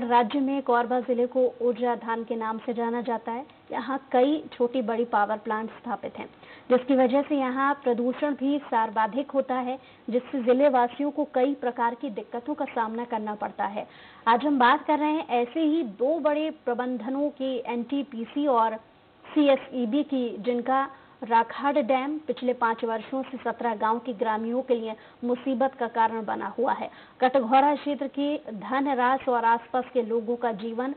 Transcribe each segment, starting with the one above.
राज्य में कोरबा ज़िले को ऊर्जा धाम के नाम से जाना जाता है। यहाँ कई छोटी बड़ी पावर प्लांट स्थापित हैं, जिसकी वजह से यहाँ प्रदूषण भी सर्वाधिक होता है, जिससे ज़िले वासियों को कई प्रकार की दिक्कतों का सामना करना पड़ता है। आज हम बात कर रहे हैं ऐसे ही दो बड़े प्रबंधनों की एनटीपीसी और सीएसईबी की, जिनका राखाड़ डैम पिछले पाँच वर्षों से सत्रह गाँव के ग्रामीणों के लिए मुसीबत का कारण बना हुआ है। कटघोरा क्षेत्र के धनरास और आसपास के लोगों का जीवन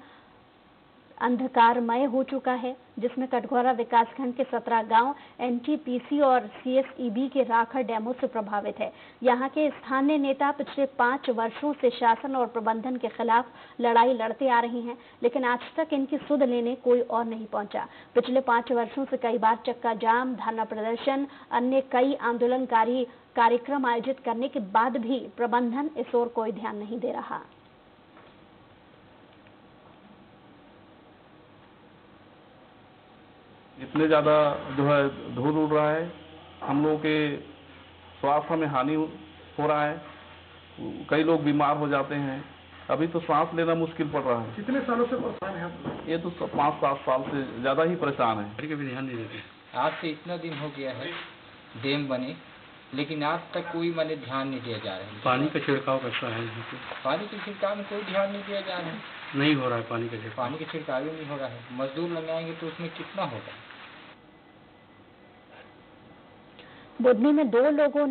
अंधकारमय हो चुका है, जिसमें कटघोरा विकासखंड के सत्रह गाँव एनटीपीसी और सीएसईबी के राखा डैमों से प्रभावित है। यहाँ के स्थानीय नेता पिछले पाँच वर्षों से शासन और प्रबंधन के खिलाफ लड़ाई लड़ते आ रही हैं, लेकिन आज तक इनकी सुध लेने कोई और नहीं पहुँचा। पिछले पाँच वर्षों से कई बार चक्का जाम, धरना प्रदर्शन, अन्य कई आंदोलनकारी कार्यक्रम आयोजित करने के बाद भी प्रबंधन इस ओर कोई ध्यान नहीं दे रहा। इतने ज़्यादा जो है धूल उड़ रहा है हम लोगों के स्वास्थ्य में हानि हो रहा है कई लोग बीमार हो जाते हैं। अभी तो सांस लेना मुश्किल पड़ रहा है। कितने सालों से परेशान है आप ये तो पाँच सात साल से ज़्यादा ही परेशान है। कभी ध्यान नहीं देते। आज से इतना दिन हो गया है डैम बने लेकिन आज तक कोई मैंने ध्यान नहीं दिया जा रहा है। पानी का छिड़काव कैसा है पानी के छिड़काव में कोई ध्यान नहीं दिया जा रहा है। नहीं हो रहा है पानी का छिड़काव। पानी के छिड़काव नहीं हो रहा है। मजदूर लगाएँगे तो उसमें कितना होगा? बुधनी में दो लोगों